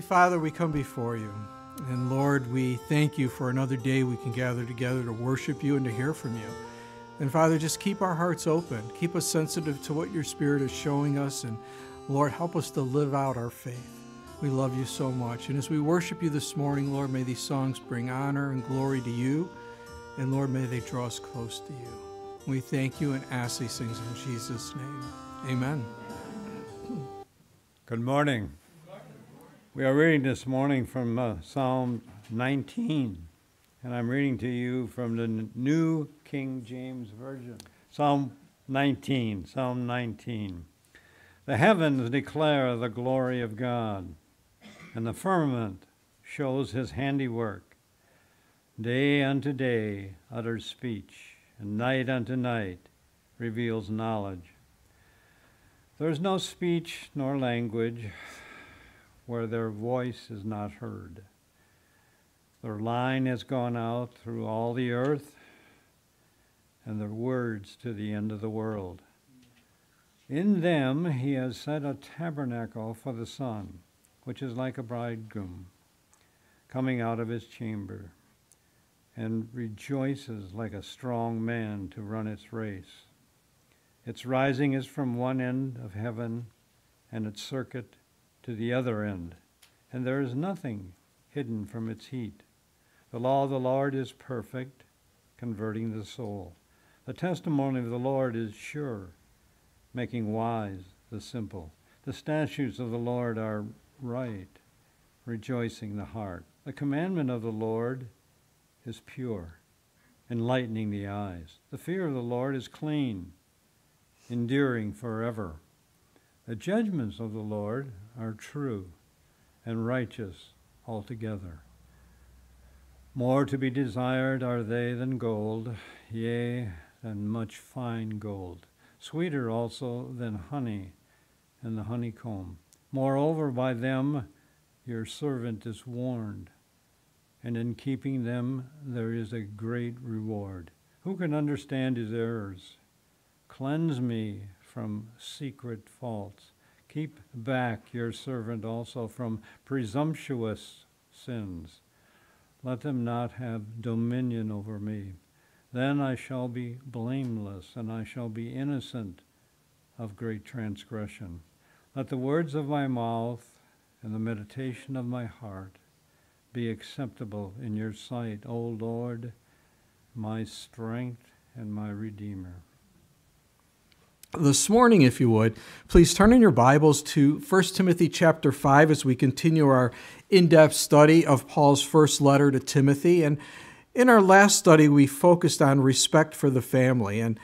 Father, we come before you. And Lord, we thank you for another day we can gather together to worship you and to hear from you. And Father, just keep our hearts open. Keep us sensitive to what your Spirit is showing us. And Lord, help us to live out our faith. We love you so much. And as we worship you this morning, Lord, may these songs bring honor and glory to you. And Lord, may they draw us close to you. We thank you and ask these things in Jesus' name. Amen. Good morning. We are reading this morning from uh, Psalm 19, and I'm reading to you from the New King James Version. Psalm 19, Psalm 19. The heavens declare the glory of God, and the firmament shows his handiwork. Day unto day utters speech, and night unto night reveals knowledge. There is no speech nor language where their voice is not heard. Their line has gone out through all the earth, and their words to the end of the world. In them he has set a tabernacle for the sun, which is like a bridegroom coming out of his chamber, and rejoices like a strong man to run its race. Its rising is from one end of heaven, and its circuit to the other end, and there is nothing hidden from its heat. The law of the Lord is perfect, converting the soul. The testimony of the Lord is sure, making wise the simple. The statutes of the Lord are right, rejoicing the heart. The commandment of the Lord is pure, enlightening the eyes. The fear of the Lord is clean, enduring forever. The judgments of the Lord are true and righteous altogether. More to be desired are they than gold, yea, than much fine gold, sweeter also than honey and the honeycomb. Moreover, by them your servant is warned, and in keeping them there is a great reward. Who can understand his errors? Cleanse me from secret faults. Keep back your servant also from presumptuous sins. Let them not have dominion over me. Then I shall be blameless, and I shall be innocent of great transgression. Let the words of my mouth and the meditation of my heart be acceptable in your sight, O Lord, my strength and my Redeemer this morning if you would please turn in your bibles to 1 timothy chapter 5 as we continue our in-depth study of paul's first letter to timothy. And in our last study we focused on respect for the family. And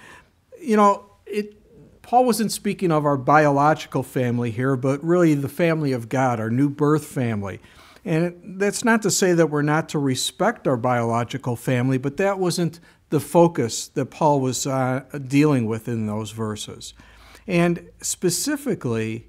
you know it paul wasn't speaking of our biological family here but really the family of god our new birth family. And that's not to say that we're not to respect our biological family but that wasn't the focus that Paul was uh, dealing with in those verses. And specifically,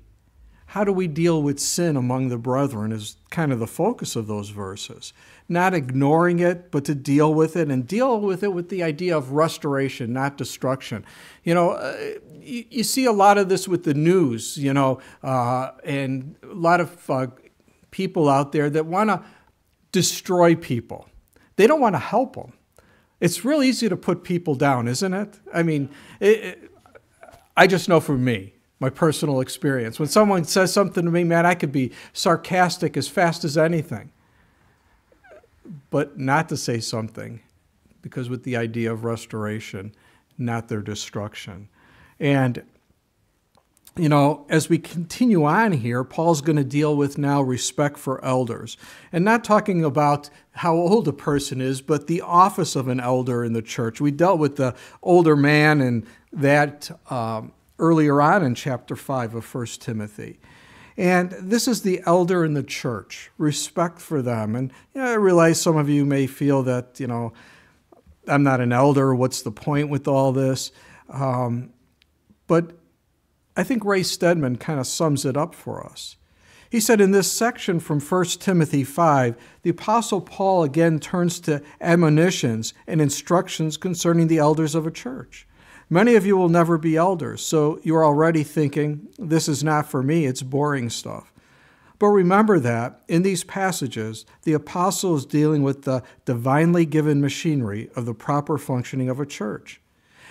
how do we deal with sin among the brethren is kind of the focus of those verses. Not ignoring it, but to deal with it and deal with it with the idea of restoration, not destruction. You know, uh, you, you, see a lot of this with the news, you know, uh, and a lot of uh, people out there that want to destroy people. They don't want to help them. It's real easy to put people down, isn't it? I mean, it, it, I just know from me, my personal experience. When someone says something to me, man, I could be sarcastic as fast as anything. But not to say something, because with the idea of restoration, not their destruction. And you know, as we continue on here, Paul's going to deal with now respect for elders. And not talking about how old a person is, but the office of an elder in the church. We dealt with the older man and that um, earlier on in chapter 5 of 1 Timothy. And this is the elder in the church, respect for them. And you know, I realize some of you may feel that, you know, I'm not an elder. What's the point with all this? Um, but I think Ray Stedman kind of sums it up for us. He said in this section from 1 Timothy 5, the Apostle Paul again turns to admonitions and instructions concerning the elders of a church. Many of you will never be elders, so you're already thinking, this is not for me, it's boring stuff. But remember that in these passages, the apostle is dealing with the divinely given machinery of the proper functioning of a church.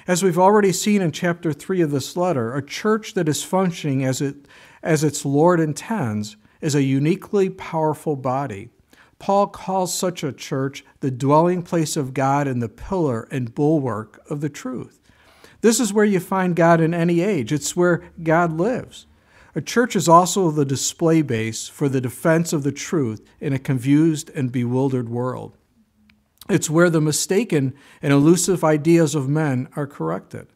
As we've already seen in chapter 3 of this letter, a church that is functioning as, it, as its Lord intends is a uniquely powerful body. Paul calls such a church the dwelling place of God and the pillar and bulwark of the truth. This is where you find God in any age, it's where God lives. A church is also the display base for the defense of the truth in a confused and bewildered world. It's where the mistaken and elusive ideas of men are corrected.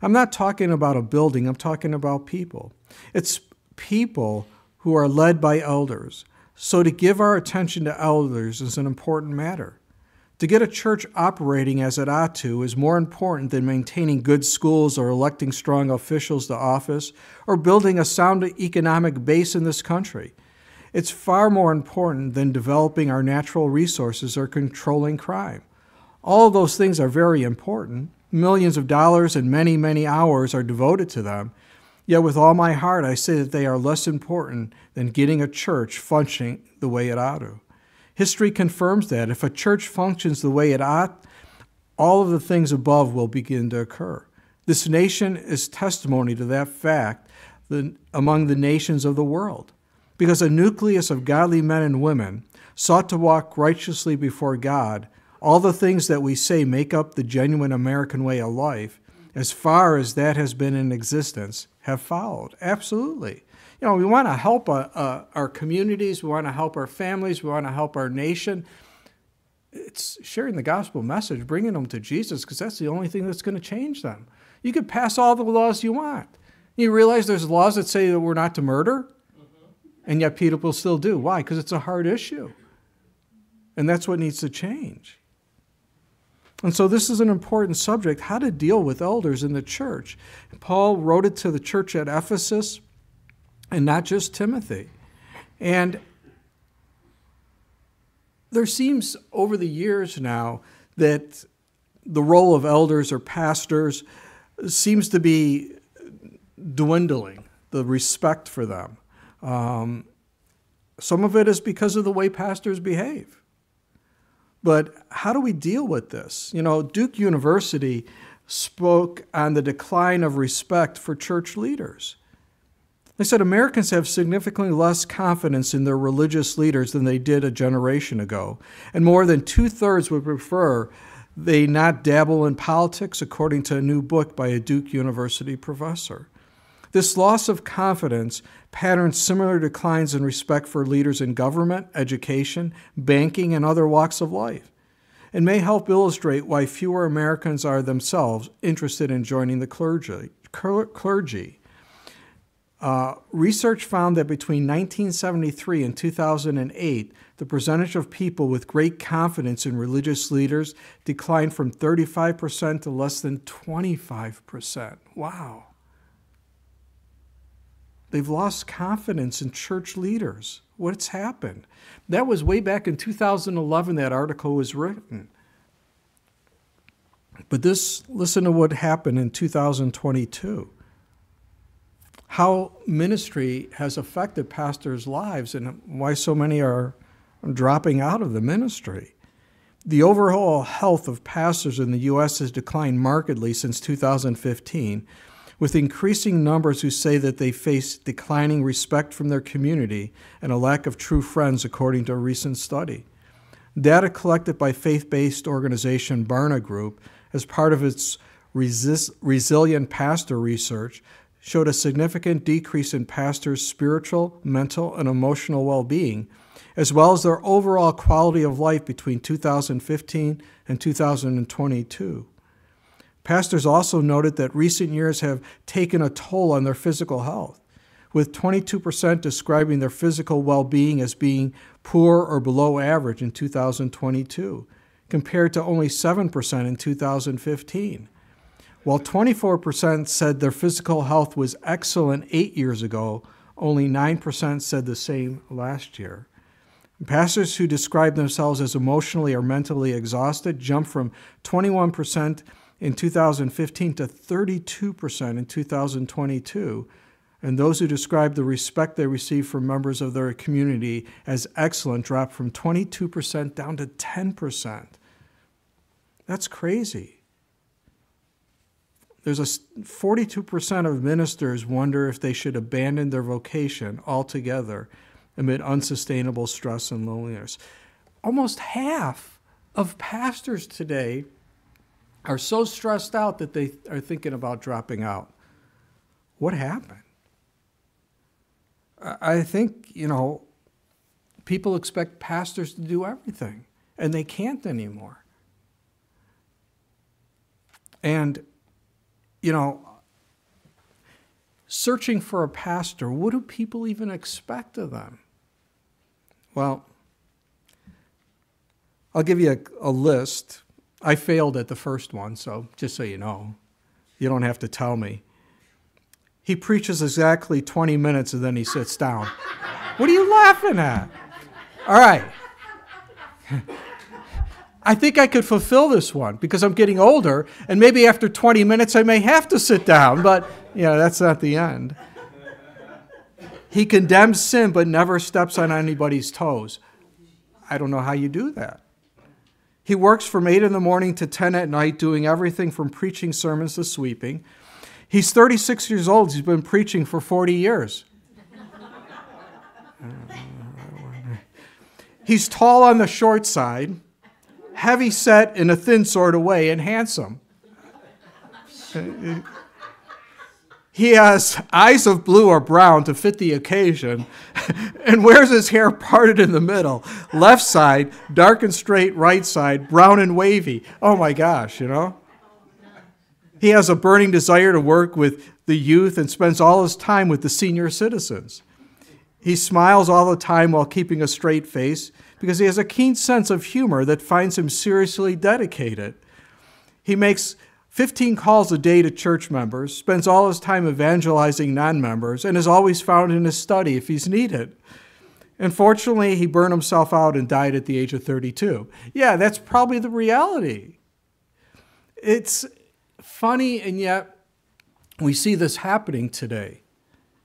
I'm not talking about a building, I'm talking about people. It's people who are led by elders. So to give our attention to elders is an important matter. To get a church operating as it ought to is more important than maintaining good schools or electing strong officials to office or building a sound economic base in this country. It's far more important than developing our natural resources or controlling crime. All those things are very important. Millions of dollars and many, many hours are devoted to them. Yet, with all my heart, I say that they are less important than getting a church functioning the way it ought to. History confirms that. If a church functions the way it ought, all of the things above will begin to occur. This nation is testimony to that fact among the nations of the world because a nucleus of godly men and women sought to walk righteously before God, all the things that we say make up the genuine American way of life, as far as that has been in existence, have followed. Absolutely. You know, we want to help uh, uh, our communities, we want to help our families, we want to help our nation. It's sharing the gospel message, bringing them to Jesus, because that's the only thing that's going to change them. You could pass all the laws you want. You realize there's laws that say that we're not to murder? And yet people still do. Why? Because it's a hard issue. And that's what needs to change. And so this is an important subject how to deal with elders in the church. Paul wrote it to the church at Ephesus and not just Timothy. And there seems over the years now that the role of elders or pastors seems to be dwindling, the respect for them. Um, some of it is because of the way pastors behave. But how do we deal with this? You know, Duke University spoke on the decline of respect for church leaders. They said Americans have significantly less confidence in their religious leaders than they did a generation ago, and more than two thirds would prefer they not dabble in politics, according to a new book by a Duke University professor. This loss of confidence patterns similar declines in respect for leaders in government, education, banking, and other walks of life, and may help illustrate why fewer Americans are themselves interested in joining the clergy. clergy. Uh, research found that between 1973 and 2008, the percentage of people with great confidence in religious leaders declined from 35% to less than 25%. Wow. They've lost confidence in church leaders. What's happened? That was way back in 2011 that article was written. But this, listen to what happened in 2022. How ministry has affected pastors' lives and why so many are dropping out of the ministry. The overall health of pastors in the U.S. has declined markedly since 2015 with increasing numbers who say that they face declining respect from their community and a lack of true friends, according to a recent study. Data collected by faith based organization Barna Group as part of its resist, resilient pastor research showed a significant decrease in pastors' spiritual, mental, and emotional well being, as well as their overall quality of life between 2015 and 2022. Pastors also noted that recent years have taken a toll on their physical health, with 22% describing their physical well being as being poor or below average in 2022, compared to only 7% in 2015. While 24% said their physical health was excellent eight years ago, only 9% said the same last year. Pastors who describe themselves as emotionally or mentally exhausted jumped from 21% in 2015 to 32% in 2022. and those who describe the respect they receive from members of their community as excellent dropped from 22% down to 10%. That's crazy. There's a 42% of ministers wonder if they should abandon their vocation altogether amid unsustainable stress and loneliness. Almost half of pastors today are so stressed out that they are thinking about dropping out. What happened? I think, you know, people expect pastors to do everything, and they can't anymore. And, you know, searching for a pastor, what do people even expect of them? Well, I'll give you a, a, list. I failed at the first one, so just so you know, you don't have to tell me. He preaches exactly 20 minutes and then he sits down. What are you laughing at? All right. I think I could fulfill this one because I'm getting older, and maybe after 20 minutes I may have to sit down, but yeah, that's not the end. He condemns sin but never steps on anybody's toes. I don't know how you do that. He works from 8 in the morning to 10 at night, doing everything from preaching sermons to sweeping. He's 36 years old. He's been preaching for 40 years. He's tall on the short side heavy set in a thin sort of way, and handsome. He has eyes of blue or brown to fit the occasion and wears his hair parted in the middle. Left side, dark and straight, right side, brown and wavy. Oh my gosh, you know? He has a burning desire to work with the youth and spends all his time with the senior citizens. He smiles all the time while keeping a straight face because he has a keen sense of humor that finds him seriously dedicated. He makes 15 calls a day to church members, spends all his time evangelizing non members, and is always found in his study if he's needed. Unfortunately, he burned himself out and died at the age of 32. Yeah, that's probably the reality. It's funny, and yet we see this happening today,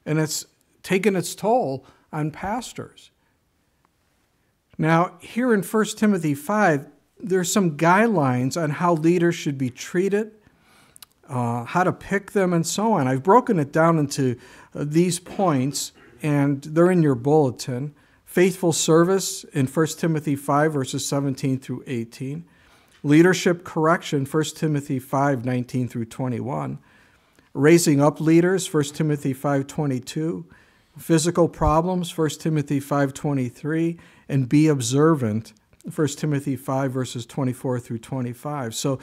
and it's taken its toll on pastors. Now, here in 1 Timothy 5, there's some guidelines on how leaders should be treated, uh, how to pick them, and so on. I've broken it down into uh, these points, and they're in your bulletin. Faithful service in 1 Timothy 5, verses 17 through 18. Leadership correction, 1 Timothy 5, 19 through 21. Raising up leaders, 1 Timothy 5, 22. Physical problems, 1 Timothy 5, 23 and be observant. 1 Timothy 5, verses 24 through 25. So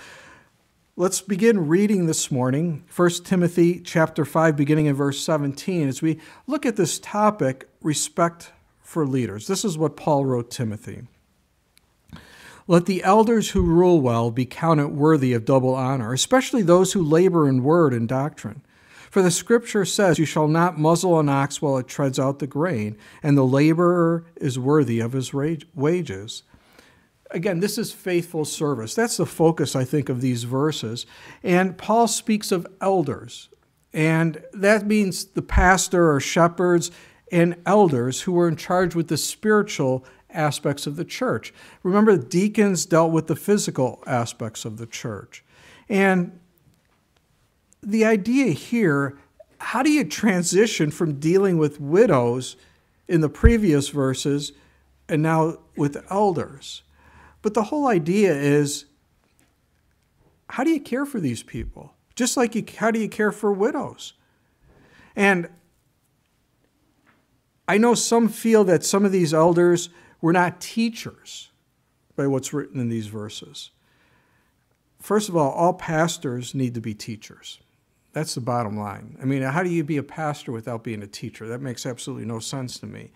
let's begin reading this morning. 1 Timothy chapter 5, beginning in verse 17, as we look at this topic, respect for leaders. This is what Paul wrote Timothy. Let the elders who rule well be counted worthy of double honor, especially those who labor in word and doctrine. For the scripture says, You shall not muzzle an ox while it treads out the grain, and the laborer is worthy of his wages. Again, this is faithful service. That's the focus, I think, of these verses. And Paul speaks of elders, and that means the pastor or shepherds and elders who were in charge with the spiritual aspects of the church. Remember, deacons dealt with the physical aspects of the church. And the idea here how do you transition from dealing with widows in the previous verses and now with elders? But the whole idea is how do you care for these people? Just like you, how do you care for widows? And I know some feel that some of these elders were not teachers by what's written in these verses. First of all, all pastors need to be teachers. That's the bottom line. I mean, how do you be a pastor without being a teacher? That makes absolutely no sense to me.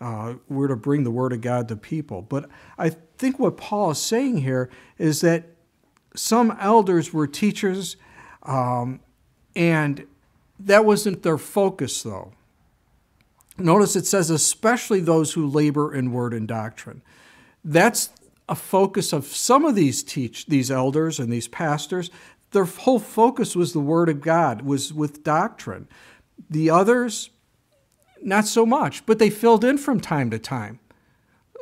Uh, we're to bring the word of God to people. But I think what Paul is saying here is that some elders were teachers, um, and that wasn't their focus, though. Notice it says, especially those who labor in word and doctrine. That's a focus of some of these teach these elders and these pastors their whole focus was the Word of God, was with doctrine. The others, not so much, but they filled in from time to time.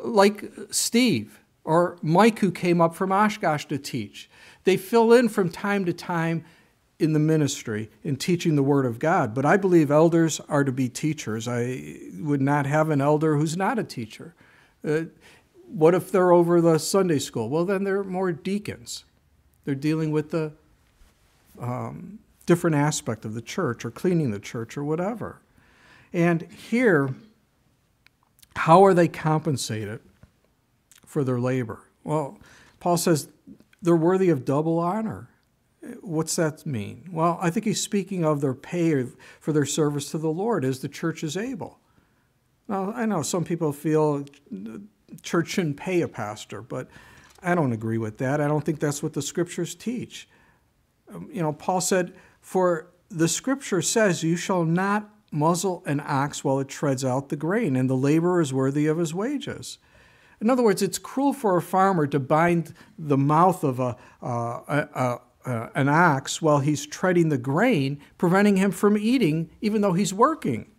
Like Steve or Mike, who came up from Oshkosh to teach. They fill in from time to time in the ministry in teaching the Word of God. But I believe elders are to be teachers. I would not have an elder who's not a teacher. Uh, what if they're over the Sunday school? Well, then they're more deacons. They're dealing with the um, different aspect of the church or cleaning the church or whatever. And here, how are they compensated for their labor? Well, Paul says they're worthy of double honor. What's that mean? Well, I think he's speaking of their pay for their service to the Lord as the church is able. Now, I know some people feel church shouldn't pay a pastor, but I don't agree with that. I don't think that's what the scriptures teach. Um, you know, Paul said, For the scripture says, You shall not muzzle an ox while it treads out the grain, and the laborer is worthy of his wages. In other words, it's cruel for a farmer to bind the mouth of a, uh, a, a, an ox while he's treading the grain, preventing him from eating, even though he's working.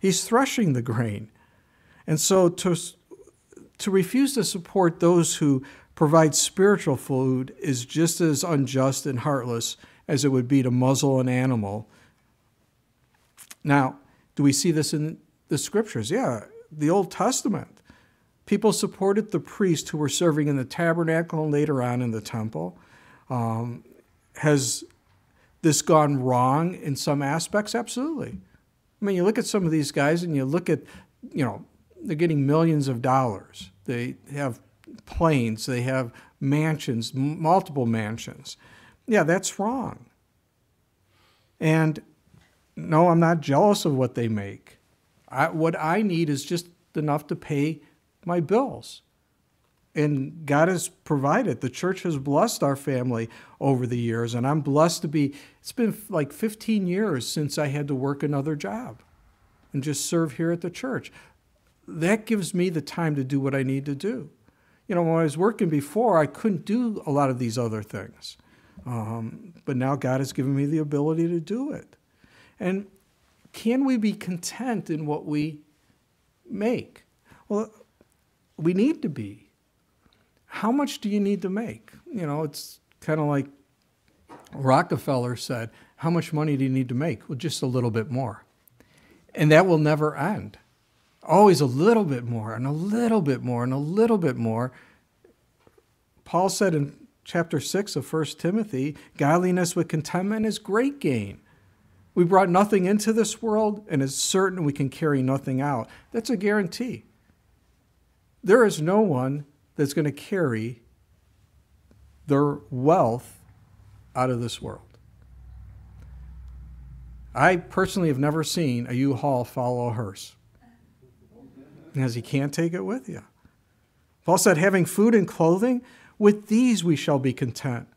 He's threshing the grain. And so to, to refuse to support those who provide spiritual food is just as unjust and heartless as it would be to muzzle an animal. Now, do we see this in the scriptures? Yeah, the Old Testament. People supported the priests who were serving in the tabernacle and later on in the temple. Um, has this gone wrong in some aspects? Absolutely. I mean, you look at some of these guys and you look at, you know, they're getting millions of dollars. They have planes, they have mansions, multiple mansions. Yeah, that's wrong. And no, I'm not jealous of what they make. I, what I need is just enough to pay my bills. And God has provided. The church has blessed our family over the years, and I'm blessed to be. It's been like 15 years since I had to work another job and just serve here at the church that gives me the time to do what I need to do. You know, when I was working before, I couldn't do a lot of these other things. Um, but now God has given me the ability to do it. And can we be content in what we make? Well, we need to be. How much do you need to make? You know, it's kind of like Rockefeller said, How much money do you need to make? Well, just a little bit more. And that will never end always a little bit more and a little bit more and a little bit more. Paul said in chapter 6 of 1 Timothy, godliness with contentment is great gain. We brought nothing into this world, and it's certain we can carry nothing out. That's a guarantee. There is no one that's going to carry their wealth out of this world. I personally have never seen a U-Haul follow a hearse because he can't take it with you. Paul said, having food and clothing, with these we shall be content.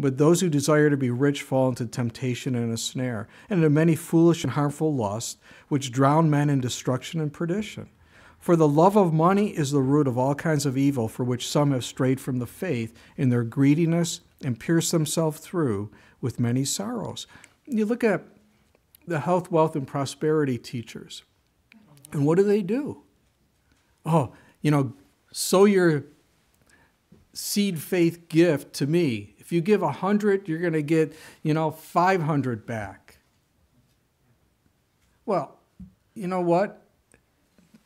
But those who desire to be rich fall into temptation and a snare, and into many foolish and harmful lusts, which drown men in destruction and perdition. For the love of money is the root of all kinds of evil, for which some have strayed from the faith in their greediness and pierced themselves through with many sorrows. You look at the health, wealth, and prosperity teachers. And what do they do? Oh, you know, sow your seed faith gift to me. If you give a hundred, you're going to get, you know, 500 back. Well, you know what?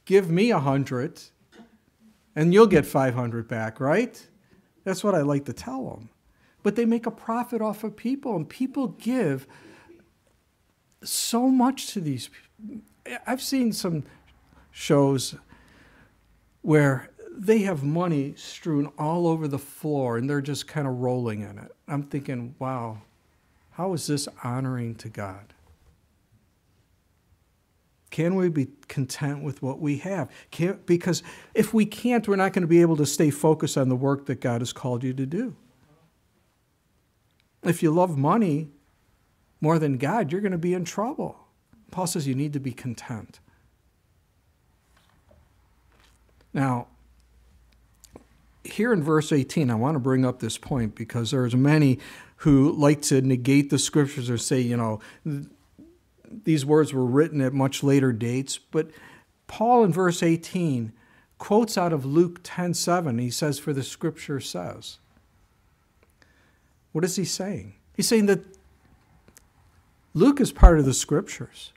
Give me a hundred and you'll get 500 back, right? That's what I like to tell them. But they make a profit off of people, and people give so much to these people. I've seen some shows where they have money strewn all over the floor and they're just kind of rolling in it. I'm thinking, wow, how is this honoring to God? Can we be content with what we have? Can't, because if we can't, we're not going to be able to stay focused on the work that God has called you to do. If you love money more than God, you're going to be in trouble. Paul says you need to be content. Now, here in verse 18, I want to bring up this point because there's many who like to negate the scriptures or say, you know, these words were written at much later dates, but Paul in verse 18 quotes out of Luke 10:7. He says, "For the scripture says." What is he saying? He's saying that Luke is part of the scriptures.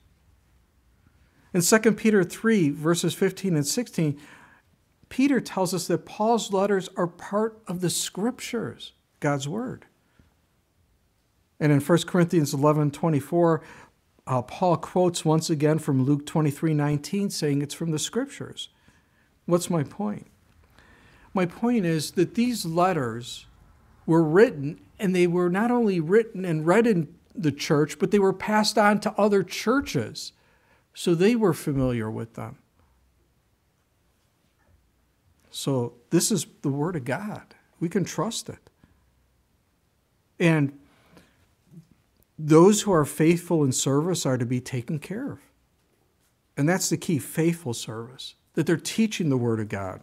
In 2 Peter 3, verses 15 and 16, Peter tells us that Paul's letters are part of the scriptures, God's word. And in 1 Corinthians 11 24, uh, Paul quotes once again from Luke 23 19, saying it's from the scriptures. What's my point? My point is that these letters were written, and they were not only written and read in the church, but they were passed on to other churches. So they were familiar with them. So this is the Word of God. We can trust it. And those who are faithful in service are to be taken care of. And that's the key faithful service, that they're teaching the Word of God.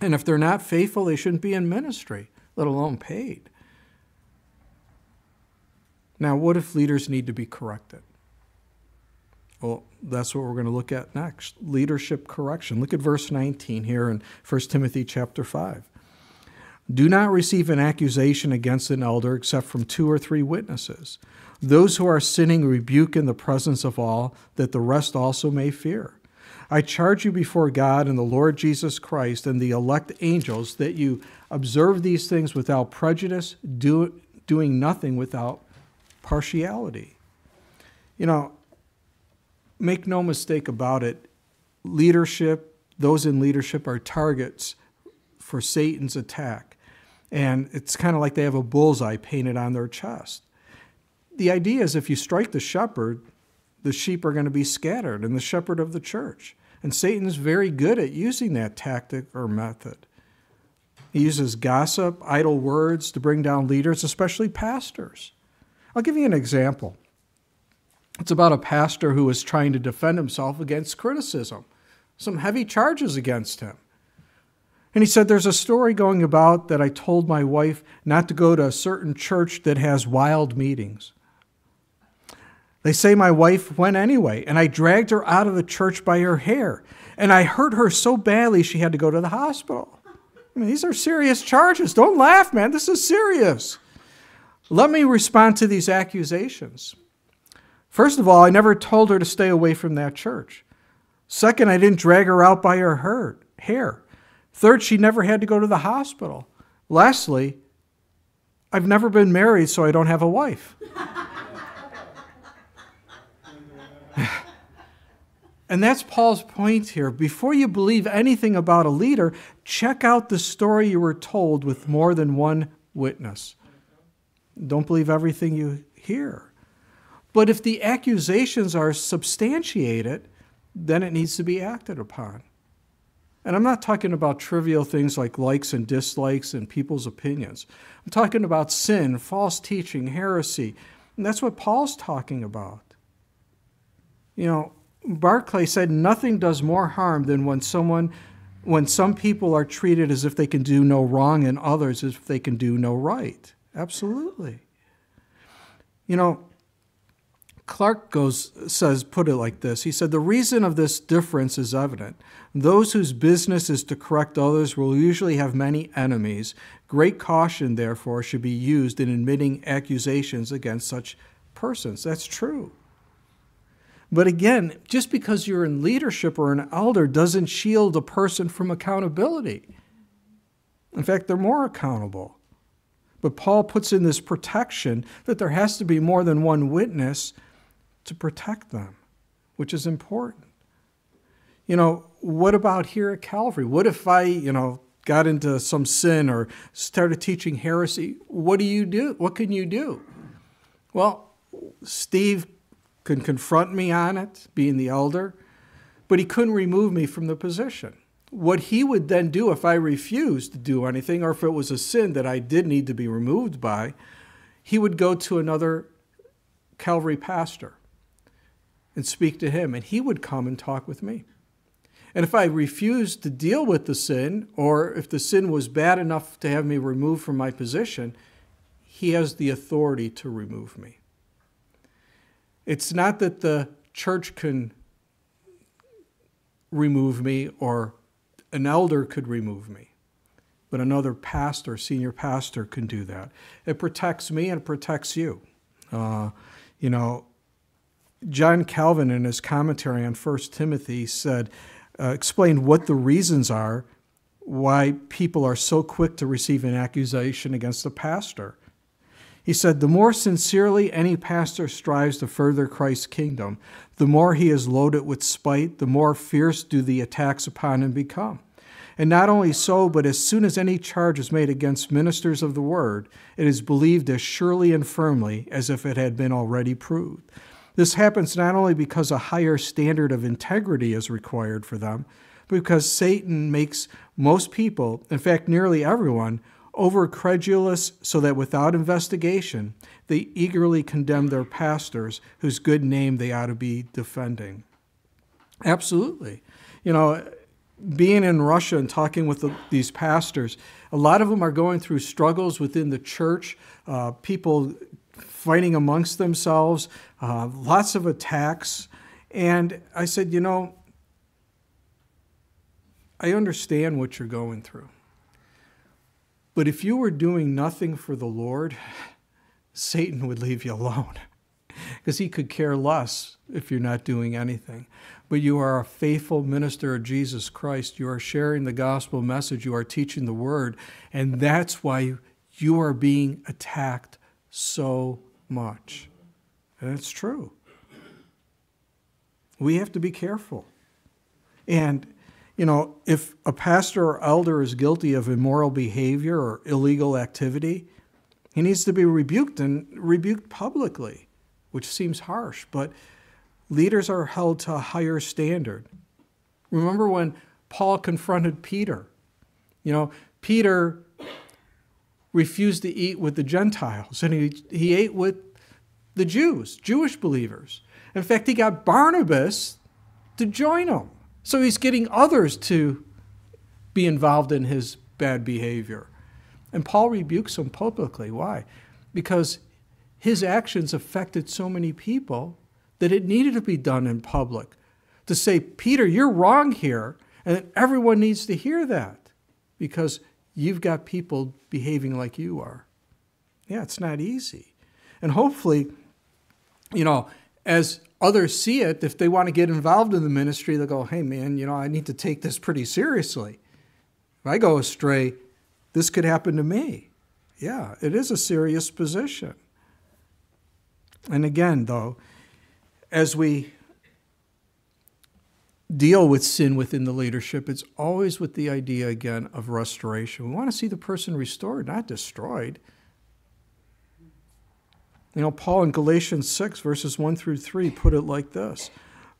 And if they're not faithful, they shouldn't be in ministry, let alone paid. Now, what if leaders need to be corrected? Well, that's what we're going to look at next leadership correction. Look at verse 19 here in 1 Timothy chapter 5. Do not receive an accusation against an elder except from two or three witnesses. Those who are sinning rebuke in the presence of all, that the rest also may fear. I charge you before God and the Lord Jesus Christ and the elect angels that you observe these things without prejudice, do, doing nothing without partiality. You know, make no mistake about it, leadership, those in leadership are targets for Satan's attack. And it's kind of like they have a bullseye painted on their chest. The idea is if you strike the shepherd, the sheep are going to be scattered, and the shepherd of the church. And Satan's very good at using that tactic or method. He uses gossip, idle words to bring down leaders, especially pastors. I'll give you an example. It's about a pastor who is trying to defend himself against criticism, some heavy charges against him. And he said, There's a story going about that I told my wife not to go to a certain church that has wild meetings. They say my wife went anyway, and I dragged her out of the church by her hair. And I hurt her so badly she had to go to the hospital. I mean, these are serious charges. Don't laugh, man. This is serious. Let me respond to these accusations. First of all, I never told her to stay away from that church. Second, I didn't drag her out by her hair. Third, she never had to go to the hospital. Lastly, I've never been married, so I don't have a wife. and that's Paul's point here. Before you believe anything about a leader, check out the story you were told with more than one witness. Don't believe everything you hear. But if the accusations are substantiated, then it needs to be acted upon. And I'm not talking about trivial things like likes and dislikes and people's opinions. I'm talking about sin, false teaching, heresy. And that's what Paul's talking about. You know, Barclay said nothing does more harm than when someone when some people are treated as if they can do no wrong and others as if they can do no right. Absolutely. You know, Clarke goes says put it like this. He said the reason of this difference is evident. Those whose business is to correct others will usually have many enemies. Great caution therefore should be used in admitting accusations against such persons. That's true. But again, just because you're in leadership or an elder doesn't shield a person from accountability. In fact, they're more accountable. But Paul puts in this protection that there has to be more than one witness to protect them, which is important. You know, what about here at Calvary? What if I, you know, got into some sin or started teaching heresy? What do you do? What can you do? Well, Steve can confront me on it, being the elder, but he couldn't remove me from the position. What he would then do if I refused to do anything, or if it was a sin that I did need to be removed by, he would go to another Calvary pastor and speak to him, and he would come and talk with me. And if I refused to deal with the sin, or if the sin was bad enough to have me removed from my position, he has the authority to remove me. It's not that the church can remove me or an elder could remove me, but another pastor, senior pastor, can do that. It protects me and it protects you. Uh, you know, John Calvin, in his commentary on 1 Timothy, said, uh, explained what the reasons are why people are so quick to receive an accusation against a pastor. He said, The more sincerely any pastor strives to further Christ's kingdom, the more he is loaded with spite, the more fierce do the attacks upon him become. And not only so, but as soon as any charge is made against ministers of the word, it is believed as surely and firmly as if it had been already proved. This happens not only because a higher standard of integrity is required for them, but because Satan makes most people, in fact, nearly everyone, over credulous so that without investigation, they eagerly condemn their pastors whose good name they ought to be defending. Absolutely. You know, being in Russia and talking with the, these pastors, a lot of them are going through struggles within the church, uh, people fighting amongst themselves, uh, lots of attacks. And I said, you know, I understand what you're going through. But if you were doing nothing for the Lord, Satan would leave you alone because he could care less if you're not doing anything. But you are a faithful minister of Jesus Christ. You are sharing the gospel message. You are teaching the word. And that's why you are being attacked so much. And it's true. We have to be careful. And you know, if a pastor or elder is guilty of immoral behavior or illegal activity, he needs to be rebuked and rebuked publicly, which seems harsh, but leaders are held to a higher standard. Remember when Paul confronted Peter? You know, Peter refused to eat with the Gentiles, and he, he ate with the Jews, Jewish believers. In fact, he got Barnabas to join him. So he's getting others to be involved in his bad behavior. And Paul rebukes him publicly. Why? Because his actions affected so many people that it needed to be done in public. To say, Peter, you're wrong here, and everyone needs to hear that because you've got people behaving like you are. Yeah, it's not easy. And hopefully, you know, as others see it, if they want to get involved in the ministry, they'll go, hey, man, you know, I need to take this pretty seriously. If I go astray, this could happen to me. Yeah, it is a serious position. And again, though, as we deal with sin within the leadership, it's always with the idea, again, of restoration. We want to see the person restored, not destroyed. You know, Paul in Galatians 6, verses 1 through 3, put it like this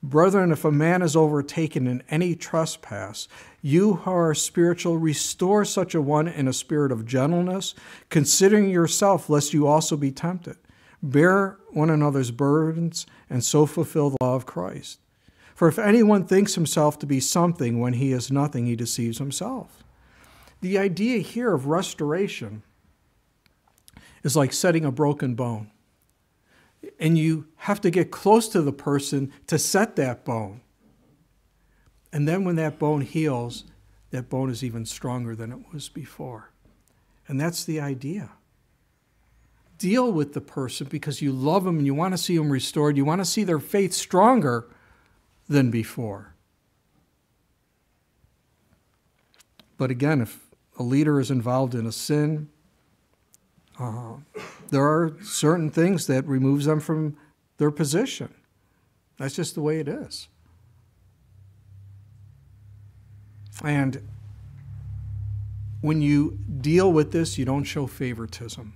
Brethren, if a man is overtaken in any trespass, you who are spiritual, restore such a one in a spirit of gentleness, considering yourself, lest you also be tempted. Bear one another's burdens, and so fulfill the law of Christ. For if anyone thinks himself to be something when he is nothing, he deceives himself. The idea here of restoration is like setting a broken bone and you have to get close to the person to set that bone. And then when that bone heals, that bone is even stronger than it was before. And that's the idea. Deal with the person because you love them and you want to see them restored. You want to see their faith stronger than before. But again, if a leader is involved in a sin, uh, there are certain things that removes them from their position. That's just the way it is. And when you deal with this, you don't show favoritism.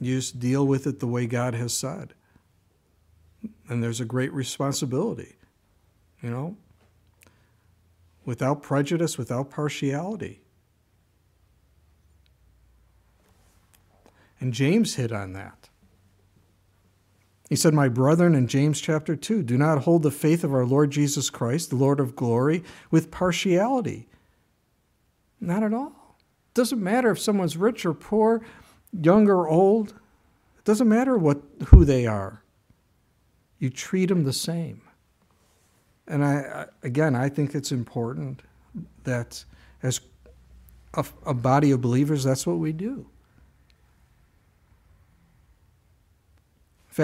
You just deal with it the way God has said. And there's a great responsibility, you know, without prejudice, without partiality. And James hit on that. He said, My brethren, in James chapter 2, do not hold the faith of our Lord Jesus Christ, the Lord of glory, with partiality. Not at all. It doesn't matter if someone's rich or poor, young or old. It doesn't matter what, who they are. you treat them the same. And I, again, I think it's important that as a, a body of believers, that's what we do.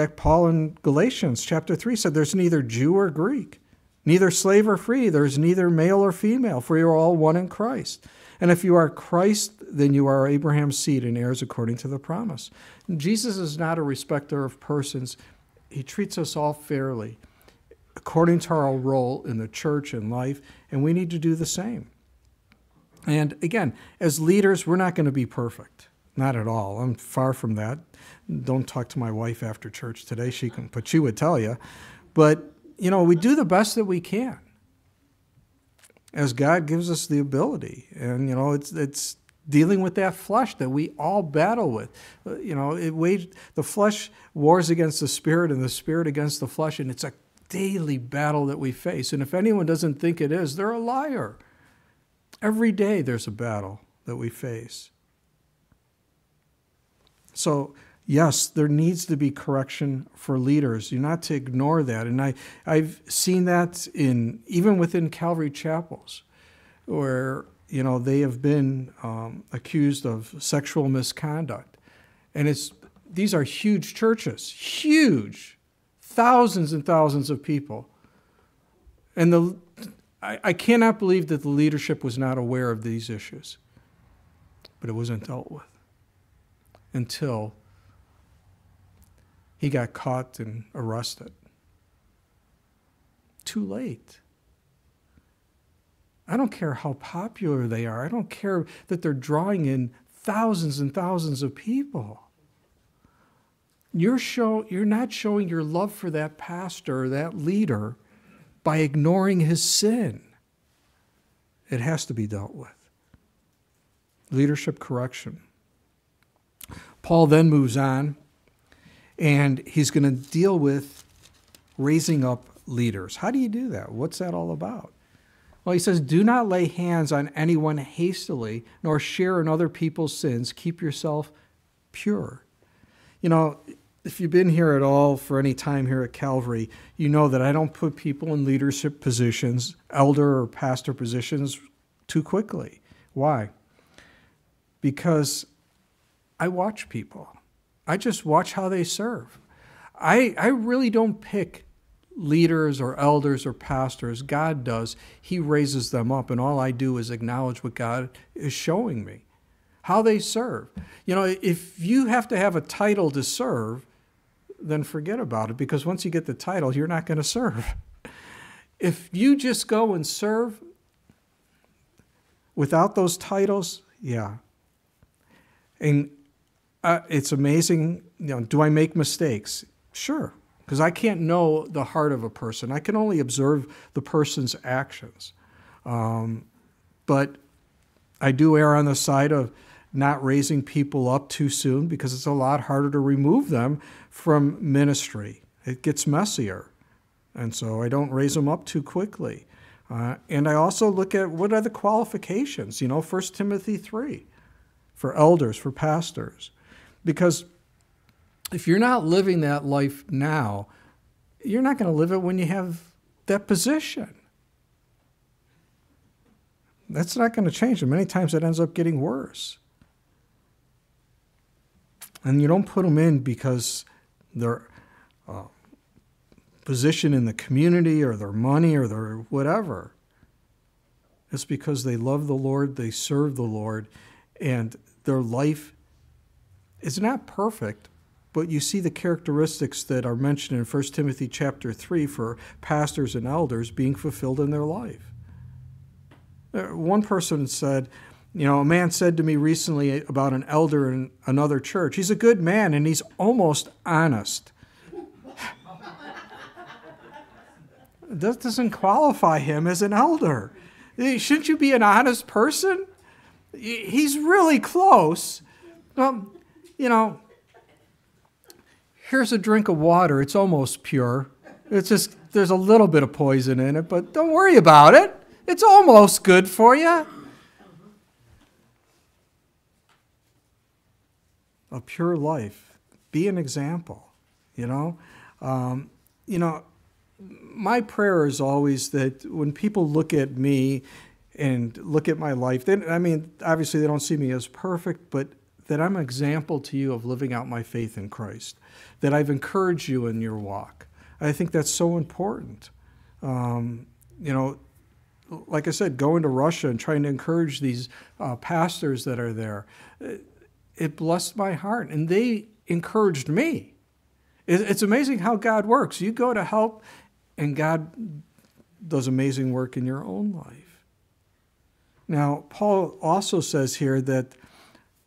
Fact, Paul in Galatians chapter 3 said there's neither Jew or Greek, neither slave or free, there's neither male or female, for you are all one in Christ. And if you are Christ, then you are Abraham's seed and heirs according to the promise. And Jesus is not a respecter of persons, he treats us all fairly according to our role in the church and life, and we need to do the same. And again, as leaders, we're not going to be perfect. Not at all. I'm far from that. Don't talk to my wife after church today. She can, but she would tell you. But, you know, we do the best that we can as God gives us the ability. And, you know, it's, it's dealing with that flesh that we all battle with. Uh, you know, it wage, the flesh wars against the spirit and the spirit against the flesh, and it's a daily battle that we face. And if anyone doesn't think it is, they're a liar. Every day there's a battle that we face. So, yes, there needs to be correction for leaders. You're not to ignore that. And I, I've seen that in even within Calvary chapels, where you know they have been um, accused of sexual misconduct, and it's these are huge churches, huge, thousands and thousands of people, and the I, I cannot believe that the leadership was not aware of these issues, but it wasn't dealt with until he got caught and arrested. Too late. I don't care how popular they are. I don't care that they're drawing in thousands and thousands of people. You're, show, you're not showing your love for that pastor or that leader by ignoring his sin. It has to be dealt with. Leadership correction. Paul then moves on and he's going to deal with raising up leaders. How do you do that? What's that all about? Well, he says, Do not lay hands on anyone hastily, nor share in other people's sins. Keep yourself pure. You know, if you've been here at all for any time here at Calvary, you know that I don't put people in leadership positions, elder or pastor positions, too quickly. Why? Because I watch people. I just watch how they serve. I, I really don't pick leaders or elders or pastors. God does. He raises them up, and all I do is acknowledge what God is showing me, how they serve. You know, if you have to have a title to serve, then forget about it because once you get the title, you're not going to serve. If you just go and serve without those titles, yeah. And uh, it's amazing. You know, do I make mistakes? Sure, because I can't know the heart of a person. I can only observe the person's actions. Um, but I do err on the side of not raising people up too soon because it's a lot harder to remove them from ministry. It gets messier. And so I don't raise them up too quickly. Uh, and I also look at what are the qualifications, you know, 1 Timothy 3 for elders, for pastors. Because if you're not living that life now, you're not going to live it when you have that position. That's not going to change. And many times it ends up getting worse. And you don't put them in because their uh, position in the community or their money or their whatever. It's because they love the Lord, they serve the Lord, and their life is not perfect, but you see the characteristics that are mentioned in 1 Timothy chapter 3 for pastors and elders being fulfilled in their life. Uh, one person said, you know, a man said to me recently about an elder in another church, he's a good man and he's almost honest. that doesn't qualify him as an elder. Shouldn't you be an honest person? He's really close. Well, you know, here's a drink of water. It's almost pure. It's just, there's a little bit of poison in it, but don't worry about it. It's almost good for you. A pure life. Be an example, you know? Um, you know, my prayer is always that when people look at me and look at my life, then I mean, obviously they don't see me as perfect, but that I'm an example to you of living out my faith in Christ, that I've encouraged you in your walk. I think that's so important. Um, you know, like I said, going to Russia and trying to encourage these uh, pastors that are there, it blessed my heart. And they encouraged me. It's amazing how God works. You go to help, and God does amazing work in your own life. Now, Paul also says here that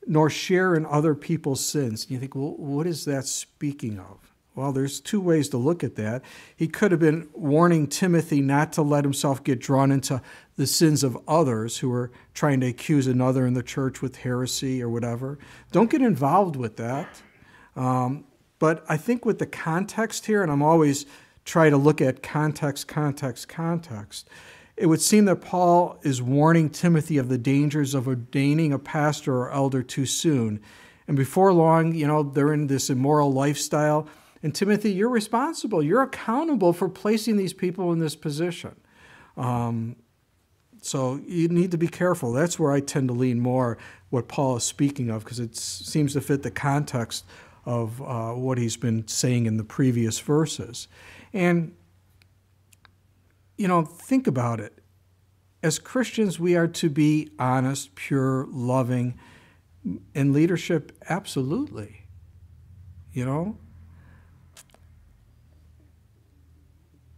nor share in other people's sins. And you think, well, what is that speaking of? Well, there's two ways to look at that. He could have been warning Timothy not to let himself get drawn into the sins of others who are trying to accuse another in the church with heresy or whatever. Don't get involved with that. Um, but I think with the context here, and I'm always trying to look at context, context, context, it would seem that Paul is warning Timothy of the dangers of ordaining a pastor or elder too soon. And before long, you know, they're in this immoral lifestyle and Timothy, you're responsible. You're accountable for placing these people in this position. Um, so you need to be careful. That's where I tend to lean more what Paul is speaking of because it seems to fit the context of uh, what he's been saying in the previous verses. And, you know, think about it. As Christians, we are to be honest, pure, loving. In leadership, absolutely. You know,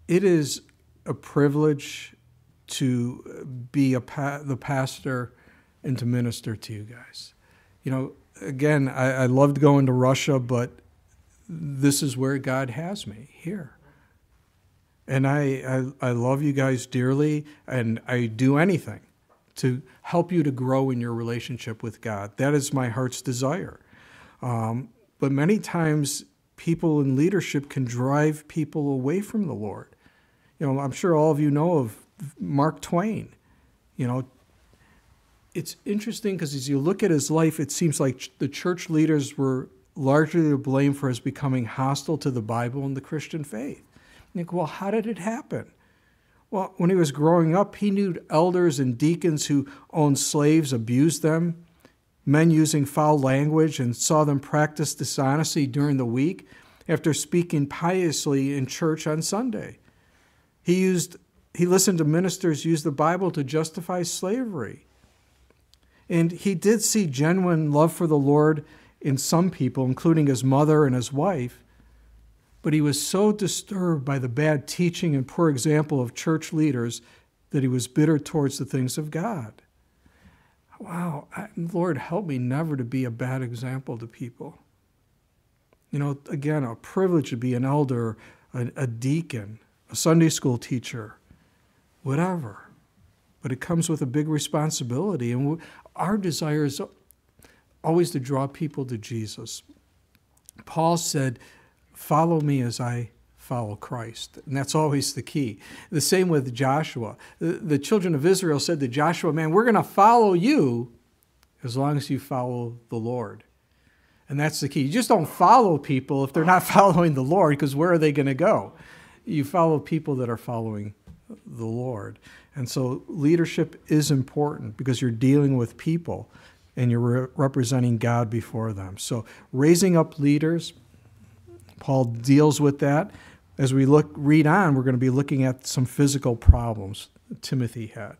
it is a privilege to be a pa- the pastor and to minister to you guys. You know, again, I, I loved going to Russia, but this is where God has me here. And I, I, I love you guys dearly, and I do anything to help you to grow in your relationship with God. That is my heart's desire. Um, but many times, people in leadership can drive people away from the Lord you know, I'm sure all of you know of Mark Twain. You know, it's interesting because as you look at his life, it seems like the church leaders were largely to blame for his becoming hostile to the Bible and the Christian faith. Think, well, how did it happen? Well, when he was growing up, he knew elders and deacons who owned slaves, abused them, men using foul language, and saw them practice dishonesty during the week after speaking piously in church on Sunday. He used he listened to ministers use the Bible to justify slavery. And he did see genuine love for the Lord in some people, including his mother and his wife. But he was so disturbed by the bad teaching and poor example of church leaders that he was bitter towards the things of God. Wow, Lord, help me never to be a bad example to people. You know, again, a privilege to be an elder, a, a deacon, a Sunday school teacher, whatever. But it comes with a big responsibility. And our desire is always to draw people to Jesus. Paul said, Follow me as I follow Christ. And that's always the key. The same with Joshua. The, children of Israel said to Joshua, Man, we're going to follow you as long as you follow the Lord. And that's the key. You just don't follow people if they're not following the Lord, because where are they going to go? you follow people that are following the Lord. And so leadership is important because you're dealing with people and you're re- representing God before them. So raising up leaders, Paul deals with that. As we look read on, we're going to be looking at some physical problems Timothy had.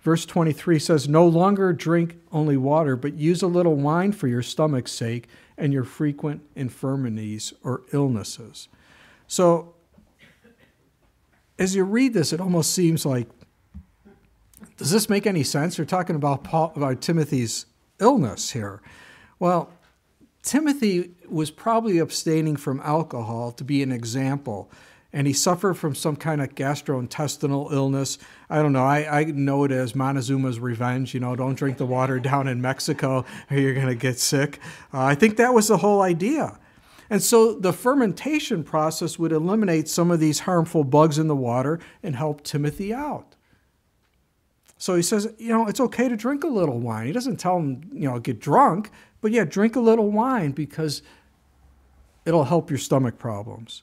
Verse 23 says, No longer drink only water, but use a little wine for your stomach's sake and your frequent infirmities or illnesses. So as you read this, it almost seems like, does this make any sense? You're talking about, Paul, about Timothy's illness here. Well, Timothy was probably abstaining from alcohol to be an example, and he suffered from some kind of gastrointestinal illness. I don't know. I, I know it as Montezuma's revenge. You know, don't drink the water down in Mexico or you're going to get sick. Uh, I think that was the whole idea. And so the fermentation process would eliminate some of these harmful bugs in the water and help Timothy out. So he says, you know, it's okay to drink a little wine. He doesn't tell him, you know, get drunk, but yeah, drink a little wine because it'll help your stomach problems.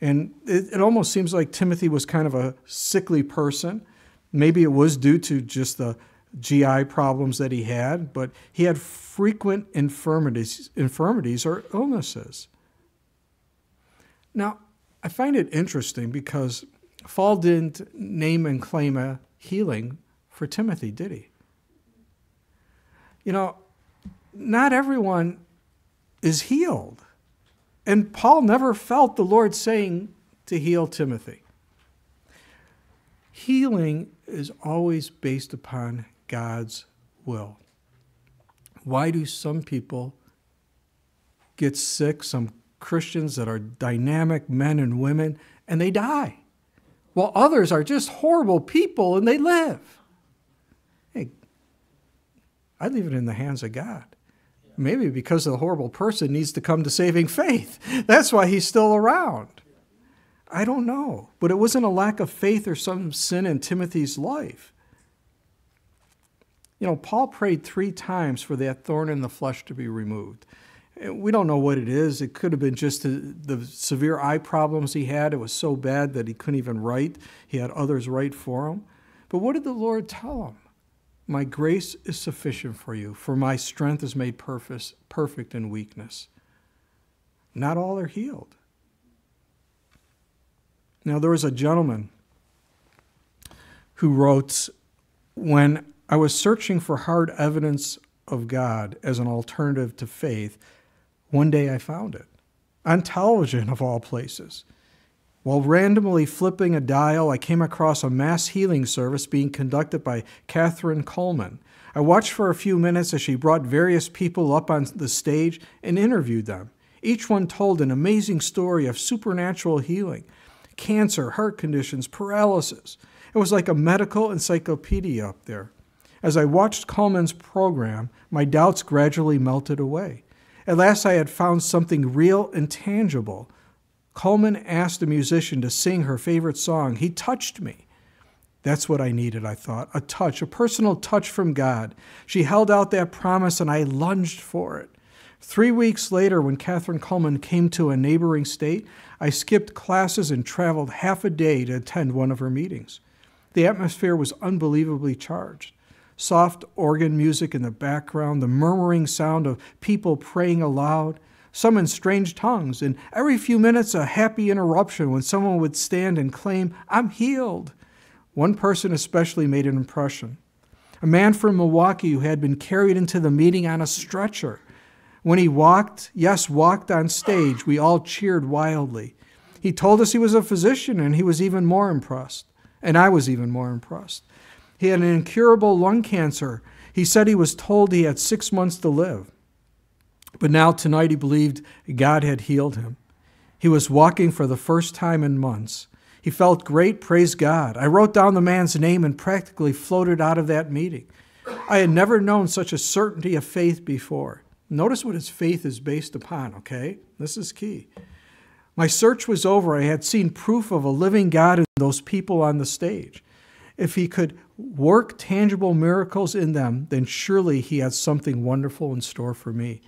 And it, it almost seems like Timothy was kind of a sickly person. Maybe it was due to just the GI problems that he had, but he had frequent infirmities, infirmities or illnesses. Now, I find it interesting because Paul didn't name and claim a healing for Timothy, did he? You know, not everyone is healed. And Paul never felt the Lord saying to heal Timothy. Healing is always based upon God's will. Why do some people get sick, some Christians that are dynamic men and women, and they die? While others are just horrible people and they live. Hey, I leave it in the hands of God. Maybe because the horrible person needs to come to saving faith. That's why he's still around. I don't know. But it wasn't a lack of faith or some sin in Timothy's life. You know, Paul prayed three times for that thorn in the flesh to be removed. We don't know what it is. It could have been just the, the, severe eye problems he had. It was so bad that he couldn't even write. He had others write for him. But what did the Lord tell him? My grace is sufficient for you, for my strength is made perfect, in weakness. Not all are healed. Now, there was a gentleman who wrote, When I was searching for hard evidence of God as an alternative to faith. One day I found it on television, of all places. While randomly flipping a dial, I came across a mass healing service being conducted by Kathryn Kuhlman. I watched for a few minutes as she brought various people up on the stage and interviewed them. Each one told an amazing story of supernatural healing cancer, heart conditions, paralysis. It was like a medical encyclopedia up there. As I watched Kuhlman's program, my doubts gradually melted away. At last, I had found something real and tangible. Kuhlman asked a musician to sing her favorite song. He touched me. That's what I needed, I thought a touch, a personal touch from God. She held out that promise, and I lunged for it. Three weeks later, when Kathryn Kuhlman came to a neighboring state, I skipped classes and traveled half a day to attend one of her meetings. The atmosphere was unbelievably charged soft organ music in the background, the murmuring sound of people praying aloud, some in strange tongues, and every few minutes a happy interruption when someone would stand and claim, I'm healed. One person especially made an impression. A man from Milwaukee who had been carried into the meeting on a stretcher. When he walked, yes, walked on stage, we all cheered wildly. He told us he was a physician, and he was even more impressed. And I was even more impressed. He had an incurable lung cancer. He said he was told he had six months to live. But now, tonight, he believed God had healed him. He was walking for the first time in months. He felt great, praise God. I wrote down the man's name and practically floated out of that meeting. I had never known such a certainty of faith before. Notice what his faith is based upon, okay? This is key. My search was over. I had seen proof of a living God in those people on the stage. If he could work tangible miracles in them, then surely he had something wonderful in store for me.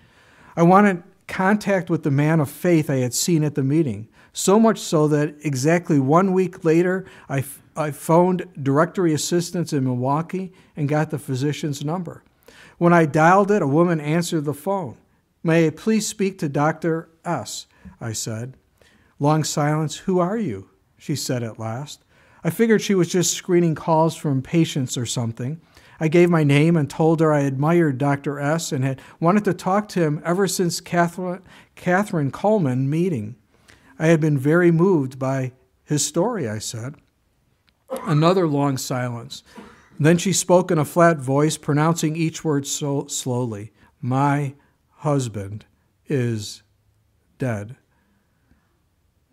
I wanted contact with the man of faith I had seen at the meeting, so much so that exactly one week later, I, I phoned directory assistance in Milwaukee and got the physician's number. When I dialed it, a woman answered the phone. May I please speak to Dr. S? I said. Long silence. Who are you? She said at last. I figured she was just screening calls from patients or something. I gave my name and told her I admired Dr. S. and had wanted to talk to him ever since Kathryn, Kathryn Kuhlman meeting. I had been very moved by his story, I said. Another long silence. Then she spoke in a flat voice, pronouncing each word so slowly My husband is dead.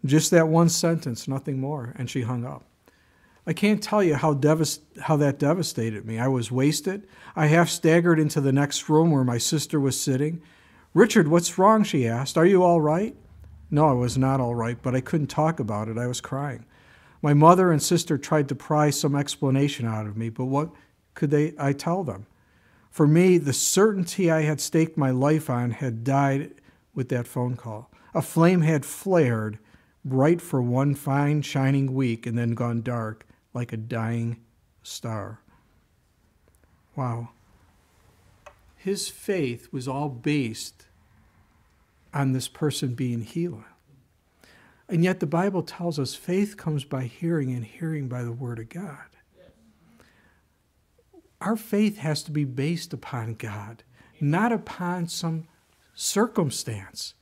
Just that one sentence, nothing more, and she hung up. I can't tell you how, devast- how that devastated me. I was wasted. I half staggered into the next room where my sister was sitting. Richard, what's wrong? she asked. Are you all right? No, I was not all right, but I couldn't talk about it. I was crying. My mother and sister tried to pry some explanation out of me, but what could they I tell them? For me, the certainty I had staked my life on had died with that phone call. A flame had flared, bright for one fine, shining week, and then gone dark like a dying star. Wow. His faith was all based on this person being healed. And yet the Bible tells us faith comes by hearing, and hearing by the Word of God. Our faith has to be based upon God, not upon some circumstance.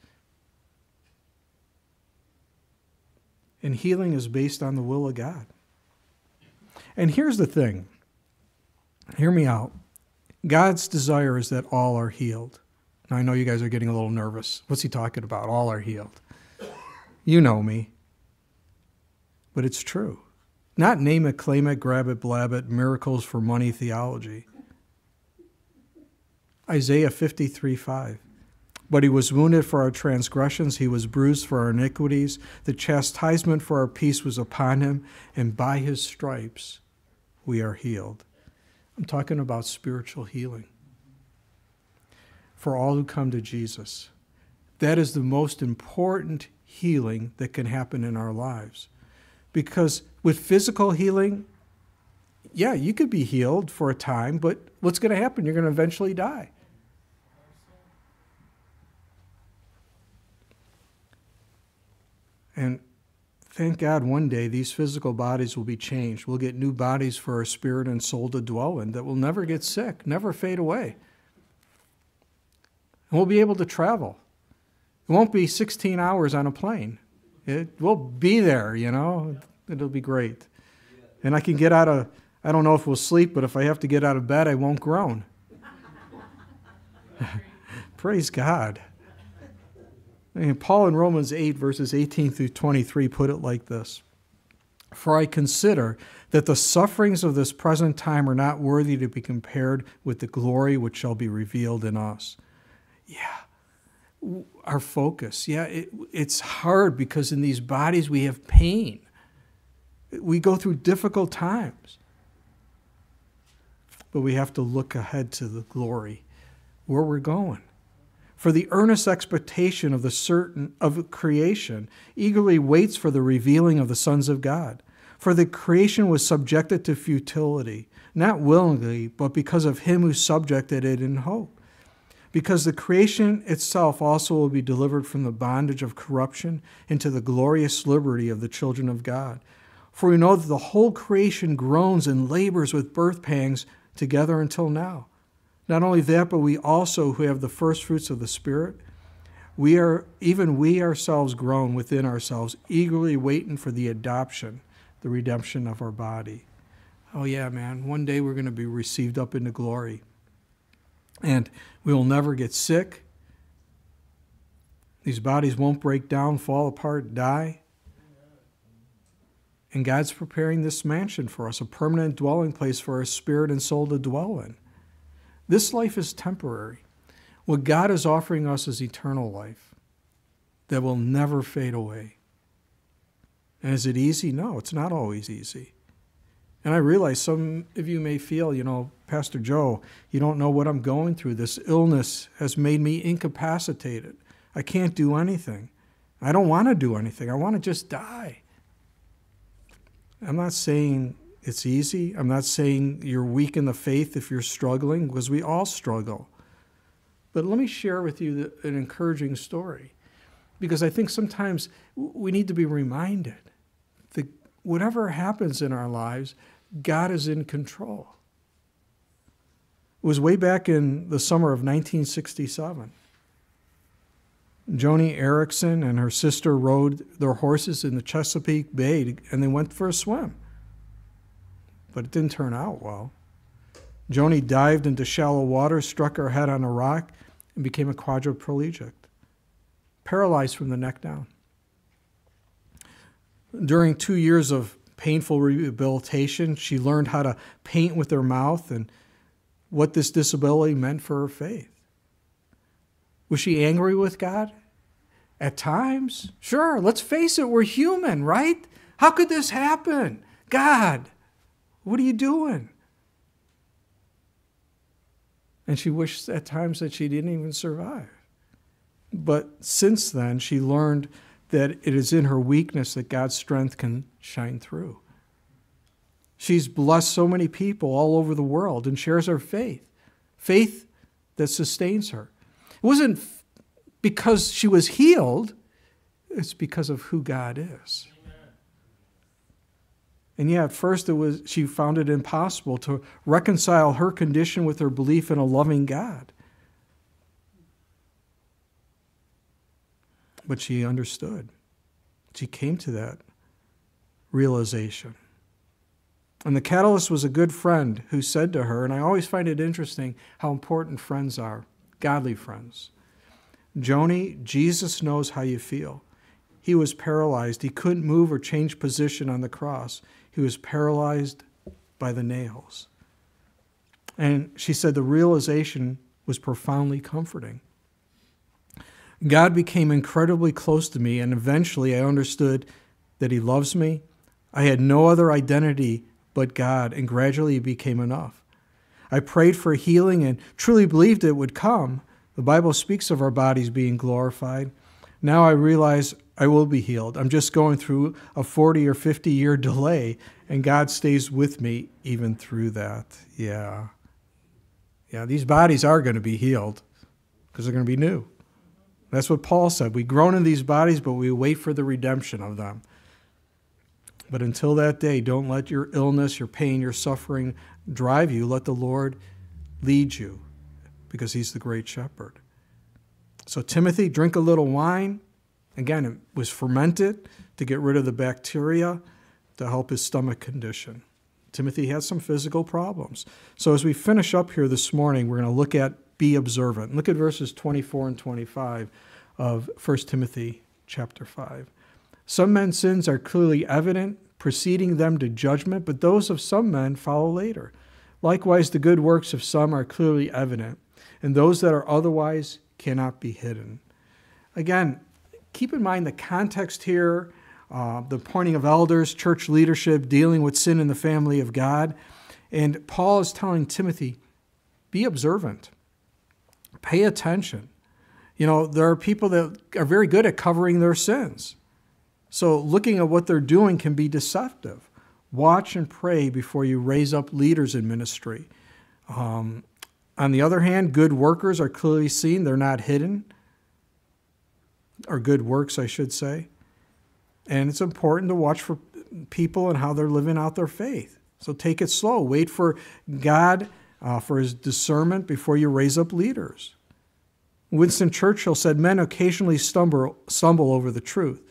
And healing is based on the will of God. And here's the thing hear me out. God's desire is that all are healed. Now, I know you guys are getting a little nervous. What's he talking about? All are healed. You know me. But it's true. Not name it, claim it, grab it, blab it, miracles for money theology. Isaiah 53 5. But he was wounded for our transgressions, he was bruised for our iniquities. The chastisement for our peace was upon him, and by his stripes we are healed. I'm talking about spiritual healing for all who come to Jesus. That is the most important healing that can happen in our lives. Because with physical healing, yeah, you could be healed for a time, but what's going to happen? You're going to eventually die. And thank God one day these physical bodies will be changed. We'll get new bodies for our spirit and soul to dwell in that will never get sick, never fade away. And we'll be able to travel. It won't be 16 hours on a plane. It will be there, you know. It'll be great. And I can get out of, I don't know if we'll sleep, but if I have to get out of bed, I won't groan. Praise God. And Paul in Romans 8, verses 18 through 23, put it like this For I consider that the sufferings of this present time are not worthy to be compared with the glory which shall be revealed in us. Yeah, our focus. Yeah, it, it's hard because in these bodies we have pain. We go through difficult times. But we have to look ahead to the glory, where we're going for the earnest expectation of the certain of creation eagerly waits for the revealing of the sons of God. For the creation was subjected to futility, not willingly, but because of him who subjected it in hope. Because the creation itself also will be delivered from the bondage of corruption into the glorious liberty of the children of God. For we know that the whole creation groans and labors with birth pangs together until now. Not only that, but we also who have the first fruits of the Spirit, we are even we ourselves groan within ourselves, eagerly waiting for the adoption, the redemption of our body. Oh yeah, man, one day we're going to be received up into glory. And we will never get sick. These bodies won't break down, fall apart, die. And God's preparing this mansion for us, a permanent dwelling place for our spirit and soul to dwell in. This life is temporary. What God is offering us is eternal life that will never fade away. And is it easy? No, it's not always easy. And I realize some of you may feel, you know, Pastor Joe, you don't know what I'm going through. This illness has made me incapacitated. I can't do anything. I don't want to do anything. I want to just die. I'm not saying it's easy. I'm not saying you're weak in the faith if you're struggling, because we all struggle. But let me share with you an encouraging story, because I think sometimes we need to be reminded that whatever happens in our lives, God is in control. It was way back in the summer of 1967. Joni Eareckson and her sister rode their horses in the Chesapeake Bay and they went for a swim but it didn't turn out well. Joni dived into shallow water, struck her head on a rock, and became a quadriplegic, paralyzed from the neck down. During two years of painful rehabilitation, she learned how to paint with her mouth and what this disability meant for her faith. Was she angry with God? At times. Sure, let's face it, we're human, right? How could this happen? God, what are you doing? And she wished at times that she didn't even survive. But since then, she learned that it is in her weakness that God's strength can shine through. She's blessed so many people all over the world and shares her faith, faith that sustains her. It wasn't because she was healed, it's because of who God is. And yeah, at first it was she found it impossible to reconcile her condition with her belief in a loving God. But she understood. She came to that realization. And the catalyst was a good friend who said to her, and I always find it interesting how important friends are, godly friends. Joni, Jesus knows how you feel. He was paralyzed. He couldn't move or change position on the cross. He was paralyzed by the nails. And she said the realization was profoundly comforting. God became incredibly close to me, and eventually I understood that He loves me. I had no other identity but God, and gradually it became enough. I prayed for healing and truly believed it would come. The Bible speaks of our bodies being glorified. Now I realize I will be healed. I'm just going through a 40 or 50 year delay, and God stays with me even through that. Yeah. Yeah, these bodies are going to be healed because they're going to be new. That's what Paul said. We groan in these bodies, but we wait for the redemption of them. But until that day, don't let your illness, your pain, your suffering drive you. Let the Lord lead you because he's the great shepherd. So, Timothy, drink a little wine. Again, it was fermented to get rid of the bacteria to help his stomach condition. Timothy had some physical problems. So, as we finish up here this morning, we're going to look at be observant. Look at verses 24 and 25 of 1 Timothy chapter 5. Some men's sins are clearly evident, preceding them to judgment, but those of some men follow later. Likewise, the good works of some are clearly evident, and those that are otherwise cannot be hidden. Again, keep in mind the context here, uh, the pointing of elders, church leadership, dealing with sin in the family of God. And Paul is telling Timothy, be observant, pay attention. You know, there are people that are very good at covering their sins. So, looking at what they're doing can be deceptive. Watch and pray before you raise up leaders in ministry. Um, on the other hand, good workers are clearly seen, they're not hidden, or good works, I should say. And it's important to watch for people and how they're living out their faith. So take it slow. Wait for God, uh, for his discernment before you raise up leaders. Winston Churchill said, Men occasionally stumble, stumble over the truth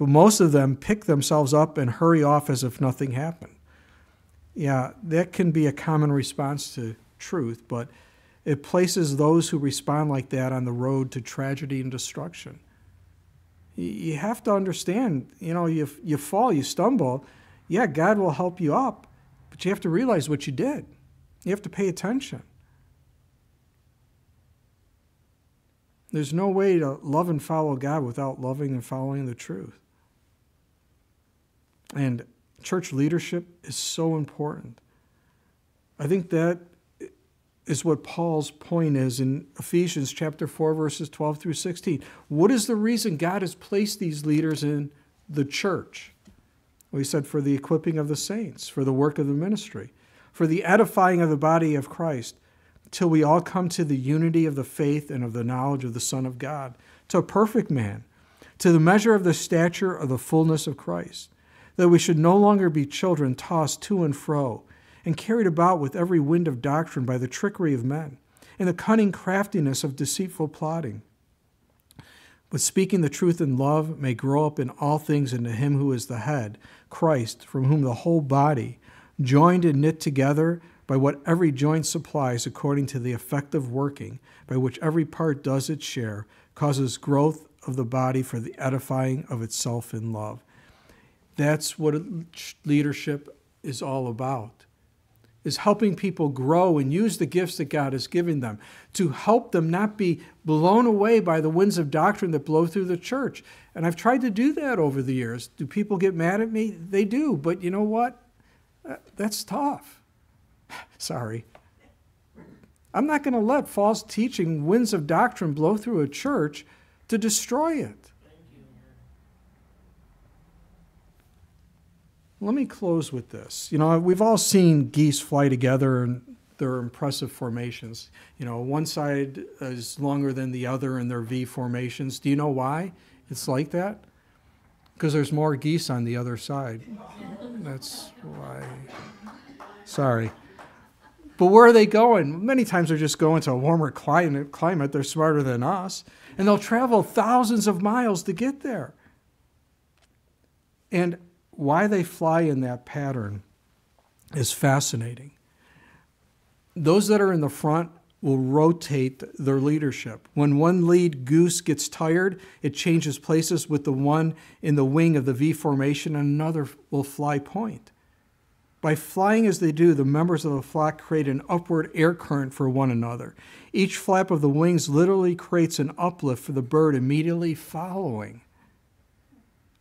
but most of them pick themselves up and hurry off as if nothing happened. Yeah, that can be a common response to truth, but it places those who respond like that on the road to tragedy and destruction. You have to understand, you know, you, you fall, you stumble. Yeah, God will help you up, but you have to realize what you did. You have to pay attention. There's no way to love and follow God without loving and following the truth. And church leadership is so important. I think that is what Paul's point is in Ephesians chapter 4 verses 12 through 16. What is the reason God has placed these leaders in the church? Well, he said for the equipping of the saints, for the work of the ministry, for the edifying of the body of Christ, till we all come to the unity of the faith and of the knowledge of the Son of God, to a perfect man, to the measure of the stature of the fullness of Christ that we should no longer be children tossed to and fro and carried about with every wind of doctrine by the trickery of men and the cunning craftiness of deceitful plotting. But speaking the truth in love may grow up in all things into him who is the head, Christ, from whom the whole body, joined and knit together by what every joint supplies according to the effective working by which every part does its share, causes growth of the body for the edifying of itself in love. That's what leadership is all about. Is helping people grow and use the gifts that God has given them to help them not be blown away by the winds of doctrine that blow through the church. And I've tried to do that over the years. Do people get mad at me? They do. But you know what? Uh, that's tough. Sorry. I'm not going to let false teaching, winds of doctrine blow through a church to destroy it. Let me close with this. You know, we've all seen geese fly together and their impressive formations. You know, one side is longer than the other in their V formations. Do you know why it's like that? Because there's more geese on the other side. That's why. Sorry. But where are they going? Many times they're just going to a warmer climate. They're smarter than us, and they'll travel thousands of miles to get there. And why they fly in that pattern is fascinating. Those that are in the front will rotate their leadership. When one lead goose gets tired, it changes places with the one in the wing of the V formation, and another will fly point. By flying as they do, the members of the flock create an upward air current for one another. Each flap of the wings literally creates an uplift for the bird immediately following.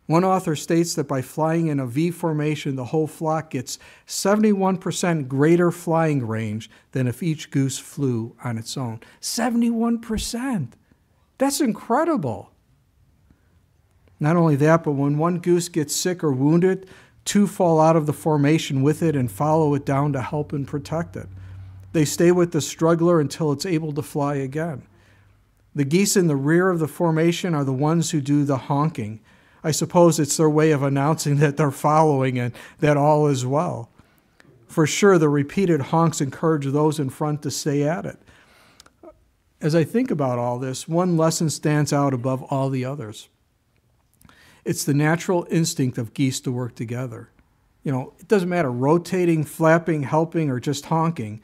One author states that by flying in a V formation, the whole flock gets 71% greater flying range than if each goose flew on its own. 71%! That's incredible. Not only that, but when one goose gets sick or wounded, two fall out of the formation with it and follow it down to help and protect it. They stay with the struggler until it's able to fly again. The geese in the rear of the formation are the ones who do the honking I suppose it's their way of announcing that they're following and that all is well. For sure, the repeated honks encourage those in front to stay at it. As I think about all this, one lesson stands out above all the others. It's the natural instinct of geese to work together. You know, it doesn't matter rotating, flapping, helping, or just honking,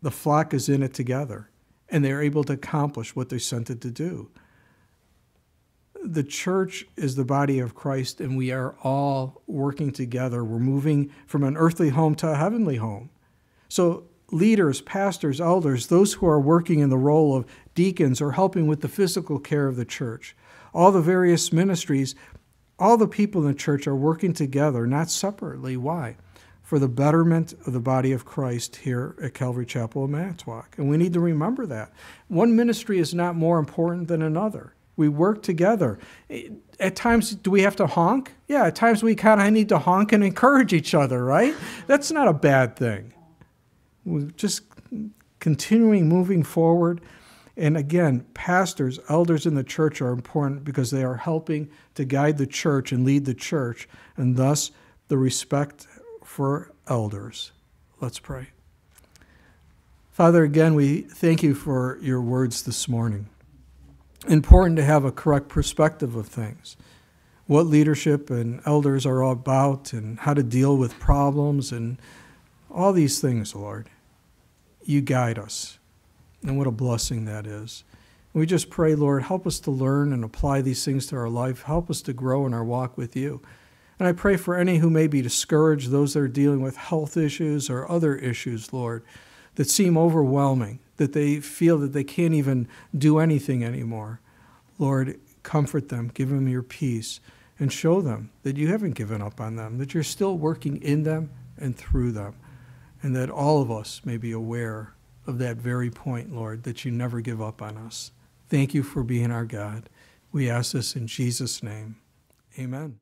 the flock is in it together, and they're able to accomplish what they're sent it to do the church is the body of Christ, and we are all working together. We're moving from an earthly home to a heavenly home. So, leaders, pastors, elders, those who are working in the role of deacons or helping with the physical care of the church, all the various ministries, all the people in the church are working together, not separately. Why? For the betterment of the body of Christ here at Calvary Chapel in Manitowoc. And we need to remember that. One ministry is not more important than another. We work together. Eh, at times, do we have to honk? Yeah, at times we kind of need to honk and encourage each other, right? That's not a bad thing. We're just continuing moving forward. And again, pastors, elders in the church are important because they are helping to guide the church and lead the church, and thus the respect for elders. Let's pray. Father, again, we thank you for your words this morning important to have a correct perspective of things. What leadership and elders are all about, and how to deal with problems, and all these things, Lord. You guide us. And what a blessing that is. We just pray, Lord, help us to learn and apply these things to our life. Help us to grow in our walk with you. And I pray for any who may be discouraged, those that are dealing with health issues or other issues, Lord, that seem overwhelming that they feel that they can't even do anything anymore. Lord, comfort them, give them your peace, and show them that you haven't given up on them, that you're still working in them and through them, and that all of us may be aware of that very point, Lord, that you never give up on us. Thank you for being our God. We ask this in Jesus' name. Amen.